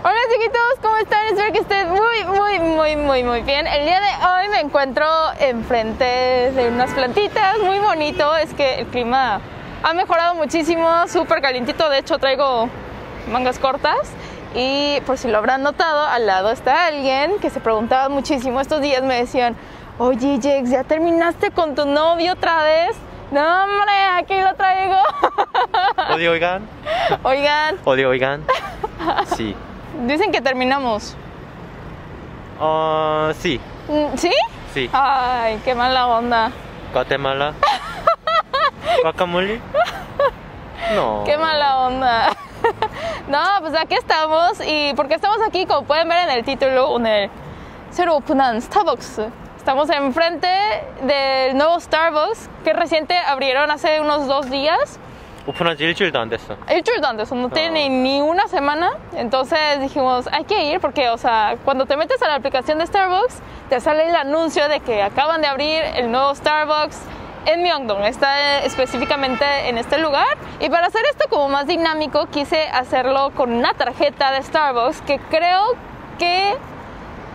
Hola chiquitos, ¿cómo están? Espero que estén muy, muy, muy, muy, muy bien. El día de hoy me encuentro enfrente de unas plantitas, muy bonito. Es que el clima ha mejorado muchísimo, súper calientito. De hecho, traigo mangas cortas. Y por si lo habrán notado, al lado está alguien que se preguntaba muchísimo estos días. Me decían, oye, Jex, ¿ya terminaste con tu novio otra vez? No, hombre, aquí lo traigo. Odio, oigan. Oigan. Odio, oigan. Sí. dicen que terminamos. 어, sí. Mm, ¿Sí? Sí. Ay, qué mala onda. Guatemala. Guacamole. No. Qué mala onda. No, pues aquí estamos y porque estamos aquí, como pueden ver en el título, en el 새로 오픈한 Starbucks. Estamos enfrente del nuevo Starbucks que reciente abrieron hace unos dos días. 오픈한 지 일주일도 안 됐어. Ellos antes, no tiene ni una semana, entonces dijimos, hay que ir porque, o sea, cuando te metes a la aplicación de Starbucks, te sale el anuncio de que acaban de abrir el nuevo Starbucks en Myeongdong, está específicamente en este lugar. Y para hacer esto como más dinámico, quise hacerlo con una tarjeta de Starbucks que creo que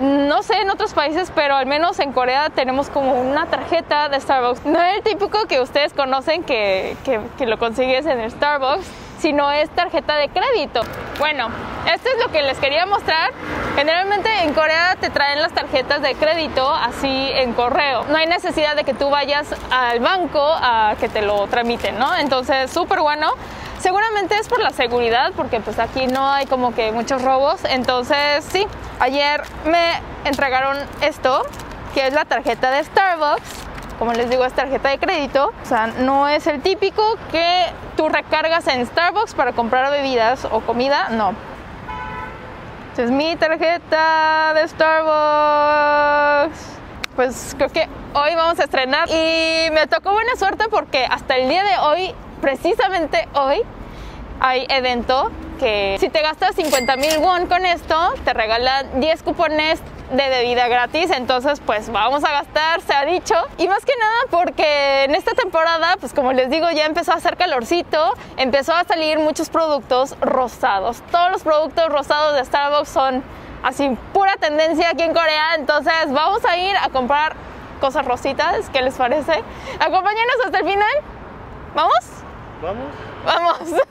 no sé en otros países, pero al menos en Corea tenemos como una tarjeta de Starbucks. No es el típico que ustedes conocen que, que, lo consigues en el Starbucks, sino es tarjeta de crédito. Bueno, esto es lo que les quería mostrar. Generalmente en Corea te traen las tarjetas de crédito así en correo. No hay necesidad de que tú vayas al banco a que te lo tramiten, ¿no? Entonces, súper bueno. Seguramente es por la seguridad, porque pues aquí no hay como que muchos robos. Entonces, sí, ayer me entregaron esto, que es la tarjeta de Starbucks. Como les digo, es tarjeta de crédito. O sea, no es el típico que tú recargas en Starbucks para comprar bebidas o comida. No. Es mi tarjeta de Starbucks. Pues creo que hoy vamos a estrenar. Y me tocó buena suerte porque hasta el día de hoy, precisamente hoy, hay evento que si te gastas 50 mil won con esto, te regalan 10 cupones de bebida gratis. Entonces, pues vamos a gastar, se ha dicho. Y más que nada porque en esta temporada, pues como les digo, ya empezó a hacer calorcito, empezó a salir muchos productos rosados. Todos los productos rosados de Starbucks son así pura tendencia aquí en Corea. Entonces, vamos a ir a comprar cosas rositas. ¿Qué les parece? Acompáñenos hasta el final. ¿Vamos? Vamos. Vamos.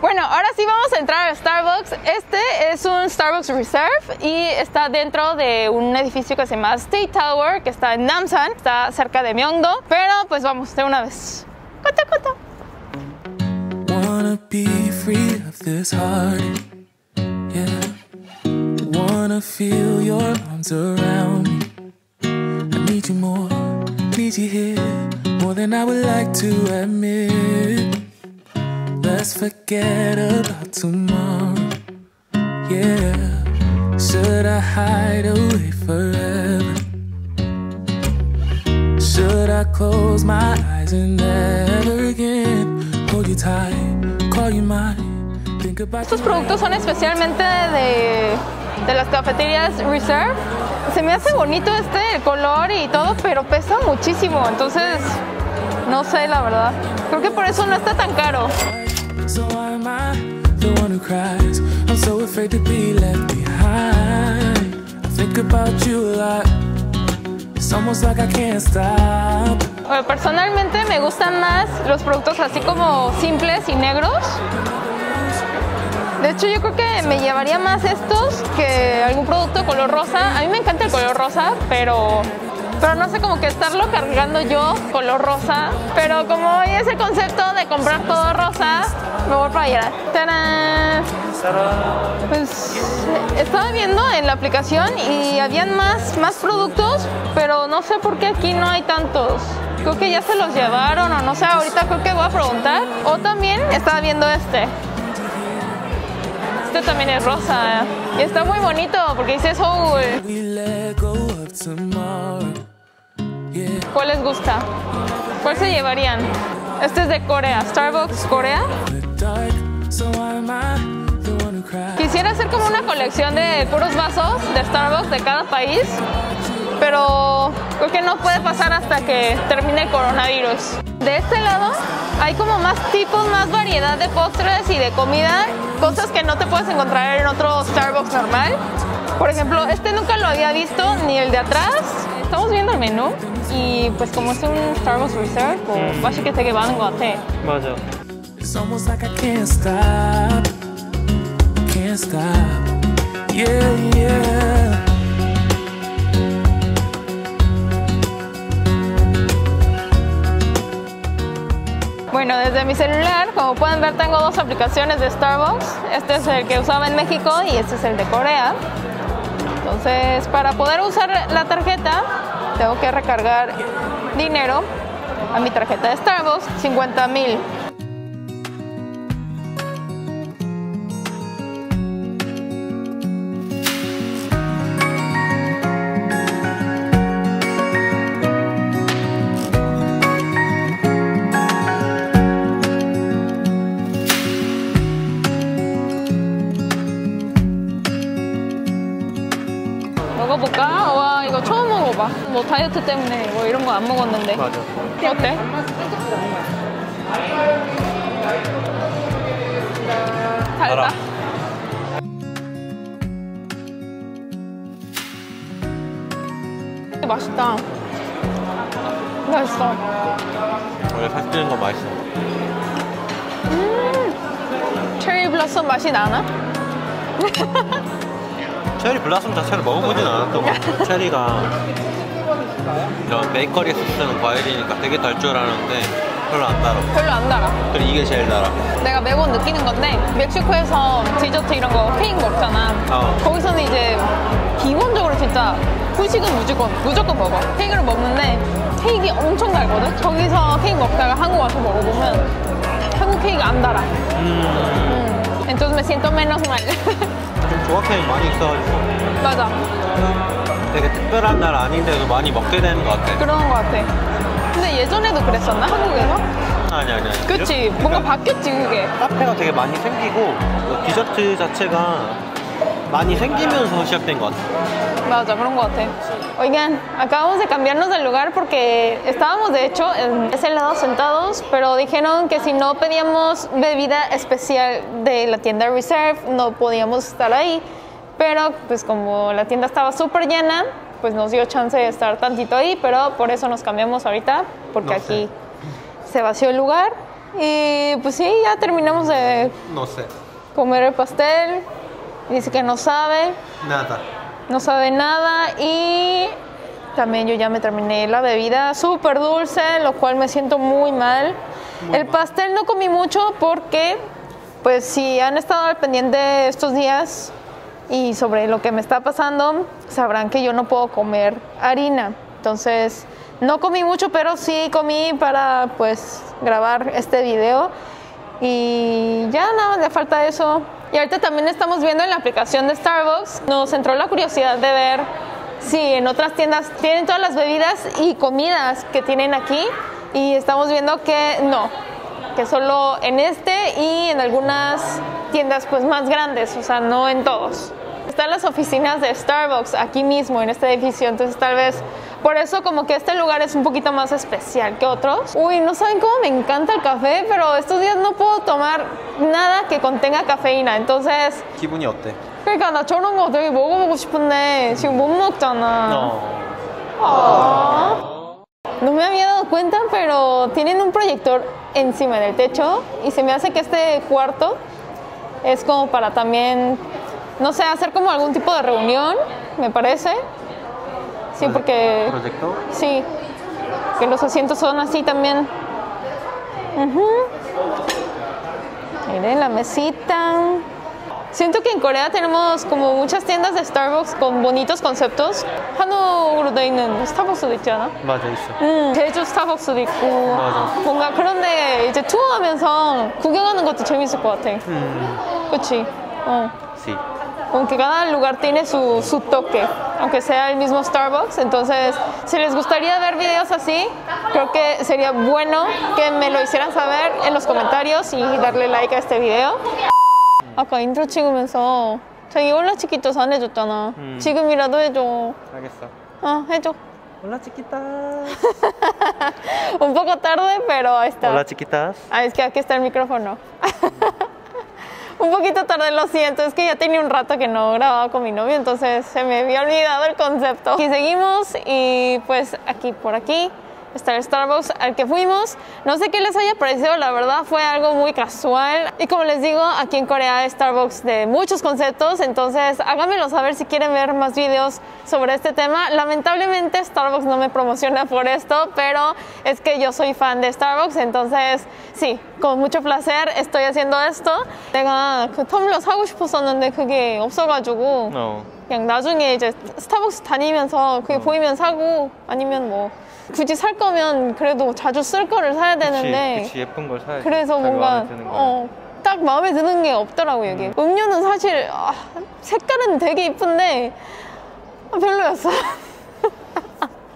Bueno, ahora sí vamos a entrar a Starbucks. Este es un Starbucks Reserve y está dentro de un edificio que se llama State Tower, que está en Namsan, está cerca de Myeongdong. Pero pues vamos de una vez. Cota, cota. Wanna be free of this heart. Yeah. Wanna feel your arms around me. I need you more, need you here, more than I would like to admit. Let's forget about tomorrow. Yeah. Should I hide away forever? Should I close my eyes and never again hold you tight, call you mine, Estos productos son especialmente de, de las cafeterías Reserve. Se me hace bonito este, el color y todo, pero pesa muchísimo. Entonces, no sé, la verdad. Creo que por eso no está tan caro. Bueno, personalmente me gustan más los productos así como simples y negros. De hecho, yo creo que me llevaría más estos que algún producto color rosa. A mí me encanta el color rosa, pero, pero no sé cómo que estarlo cargando yo color rosa. Pero como hoy es el concepto de comprar todo rosa, me voy para allá. ¡Tarán! Pues estaba viendo en la aplicación y habían más, más productos, pero no sé por qué aquí no hay tantos. Creo que ya se los llevaron o no sé, ahorita creo que voy a preguntar. O también estaba viendo este. También es rosa y está muy bonito porque dice Soul. ¿Cuál les gusta? ¿Cuál se llevarían? Este es de Corea, Starbucks Corea. Quisiera hacer como una colección de puros vasos de Starbucks de cada país, pero creo que no puede pasar hasta que termine el coronavirus. De este lado hay como más tipos, más variedad de postres y de comida, cosas no te puedes encontrar en otro Starbucks normal. Por ejemplo, este nunca lo había visto, ni el de atrás. Estamos viendo el menú y pues como es un Starbucks Reserve, pues mm. vaya que te que van a Vaya. Somos like I can't stop, can't yeah, yeah. Bueno, desde mi celular, como pueden ver, tengo dos aplicaciones de Starbucks. Este es el que usaba en México y este es el de Corea. Entonces, para poder usar la tarjeta, tengo que recargar dinero a mi tarjeta de Starbucks, 50 mil. 다이어트 때문에 뭐 이런 거 안 먹었는데. 맞아. 어때? 달다. 맛있다. 맛있어. 원래 살 찌는 거 맛있어. 체리 블러썸 맛이 나나? 체리 블라썸 자체를 먹어보진 않았던 것 같아. 체리가 이런 베이커리에서 쓰는 과일이니까 되게 달 줄 알았는데 별로 안 달아. 별로 안 달아. 그리고 이게 제일 달아. 내가 매번 느끼는 건데 멕시코에서 디저트 이런 거 케이크 먹잖아. 어. 거기서는 이제 기본적으로 진짜 후식은 무조건 무조건 먹어. 케이크를 먹는데 케이크 엄청 달거든. 저기서 케이크 먹다가 한국 와서 먹어보면 한국 케이크 안 달아. 음, 음. Entonces me siento menos mal. 좀 조합템이 많이 있어가지고 맞아. 되게 특별한 날 아닌데도 많이 먹게 되는 것 같아. 그런 거 같아. 근데 예전에도 그랬었나 한국에서? 아니 아니 아니. 그치. 뭔가 바뀌었지 그게. 카페가 되게 많이 생기고 뭐 디저트 자체가 많이 생기면서 시작된 것 같아. 맞아, 그런 것 같아. Oigan, acabamos de cambiarnos de lugar porque estábamos de hecho en ese lado sentados, pero dijeron que si no pedíamos bebida especial de la tienda Reserve no podíamos estar ahí. Pero pues como la tienda estaba súper llena, pues nos dio chance de estar tantito ahí, pero por eso nos cambiamos ahorita, porque No sé. aquí se vació el lugar. Y pues sí, ya terminamos de No sé. comer el pastel. Dice que no sabe, Nada. no sabe nada y también yo ya me terminé la bebida súper dulce, lo cual me siento muy mal. el pastel no comí mucho porque, pues si han estado al pendiente estos días y sobre lo que me está pasando, sabrán que yo no puedo comer harina. Entonces, no comí mucho, pero sí comí para pues grabar este video. Y ya nada más le falta eso. Y ahorita también estamos viendo en la aplicación de Starbucks. Nos entró la curiosidad de ver si en otras tiendas tienen todas las bebidas y comidas que tienen aquí. Y estamos viendo que no, que solo en este y en algunas tiendas pues más grandes, o sea, no en todos Están las oficinas de Starbucks aquí mismo en este edificio, entonces tal vez por eso como que este lugar es un poquito más especial que otros. Uy, no saben cómo me encanta el café, pero estos días no puedo tomar nada que contenga cafeína, entonces 기분이 어때? 그러니까 나 저런 거 되게 먹어보고 싶은데 지금 못 먹잖아. 어. Ah. No me había dado cuenta, pero tienen un proyector encima del techo y se me hace que este cuarto es como para también, no sé, hacer como algún tipo de reunión, me parece. Sí, porque 프로젝터? sí, que los asientos son así también. Ujú. Miren la mesita. Siento que en Corea tenemos como muchas tiendas de Starbucks con bonitos conceptos. 한옥으로 돼 있는 스타벅스도 있지 않아? 맞아 있어. 응, 제주 스타벅스도 있고 맞아. 뭔가 그런데 이제 투어하면서 구경하는 것도 재밌을 것 같아. 음. 그치? 어. Sí. Aunque cada lugar tiene su, su toque, aunque sea el mismo Starbucks. Entonces, si les gustaría ver videos así, creo que sería bueno que me lo hicieran saber en los comentarios y darle like a este video. 아까 인트로 찍으면서 자기 올라 치키토 안 해줬잖아. 음. 지금이라도 해줘. 알겠어. 어, 해줘. 올라 치키타. Un poco tarde, pero ahí está. 올라 치키타. Ah, es que aquí está el micrófono. un poquito tarde, lo siento, es que ya tenía un rato que no grababa con mi novio, entonces se me había olvidado el concepto. Y seguimos y pues aquí por aquí está el Starbucks al que fuimos. No sé qué les haya parecido, la verdad fue algo muy casual. Y como les digo, aquí en Corea hay Starbucks de muchos conceptos, entonces háganmelo saber si quieren ver más videos sobre este tema. Lamentablemente Starbucks no me promociona por esto, pero es que yo soy fan de Starbucks, entonces sí, con mucho placer estoy haciendo esto. 내가 그 텀블러 사고 싶었었는데 그게 없어가지고 어. 그냥 나중에 이제 스타벅스 다니면서 그게 보이면 사고 아니면 뭐 굳이 살 거면 그래도 자주 쓸 거를 사야 되는데 그치, 그치 예쁜 걸 사야지. 그래서 뭔가. 어, 딱 마음에 드는 게 없더라고 여기. 음. 료는 사실 아, 색깔은 되게 이쁜데 아, 별로였어.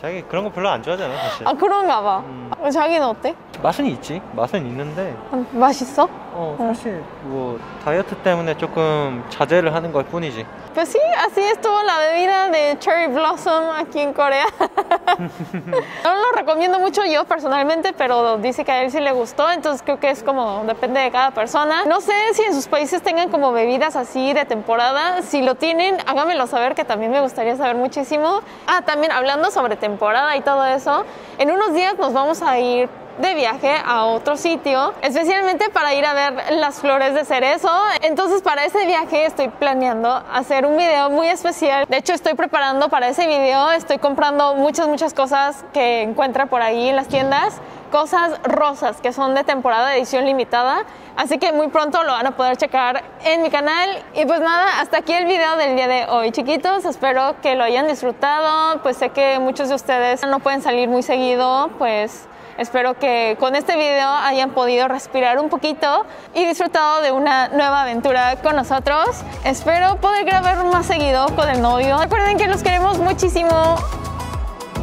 자기 그런 거 별로 안 좋아하잖아 사실. 아 그런가 봐. 음. 어, 자기는 어때? 맛은 있지. 맛은 있는데 아, 맛있어? 어 사실 뭐 다이어트 때문에 조금 자제를 하는 걸 뿐이지. Pues sí, así estuvo la bebida de Cherry Blossom aquí en Corea. no lo recomiendo mucho yo personalmente, pero dice que a él sí le gustó, entonces creo que es como depende de cada persona. No sé si en sus países tengan como bebidas así de temporada. Si lo tienen, háganmelo saber, que también me gustaría saber muchísimo. Ah, también hablando sobre temporada y todo eso, en unos días nos vamos a ir de viaje a otro sitio, especialmente para ir a ver las flores de cerezo. Entonces para ese viaje estoy planeando hacer un video muy especial. De hecho estoy preparando para ese video, estoy comprando muchas, muchas cosas que encuentra por ahí en las tiendas. Cosas rosas que son de temporada edición limitada. Así que muy pronto lo van a poder checar en mi canal. Y pues nada, hasta aquí el video del día de hoy, chiquitos. Espero que lo hayan disfrutado. Pues sé que muchos de ustedes no pueden salir muy seguido, pues Espero que con este video hayan podido respirar un poquito y disfrutado de una nueva aventura con nosotros. Espero poder grabar más seguido con el novio. Recuerden que los queremos muchísimo.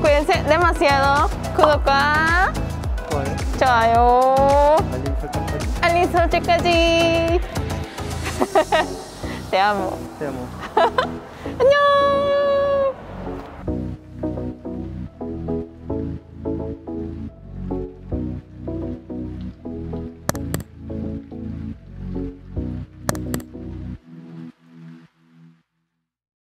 Cuídense demasiado. Kudoka. Chayo. Alisa Chikaji. Te amo. Te amo.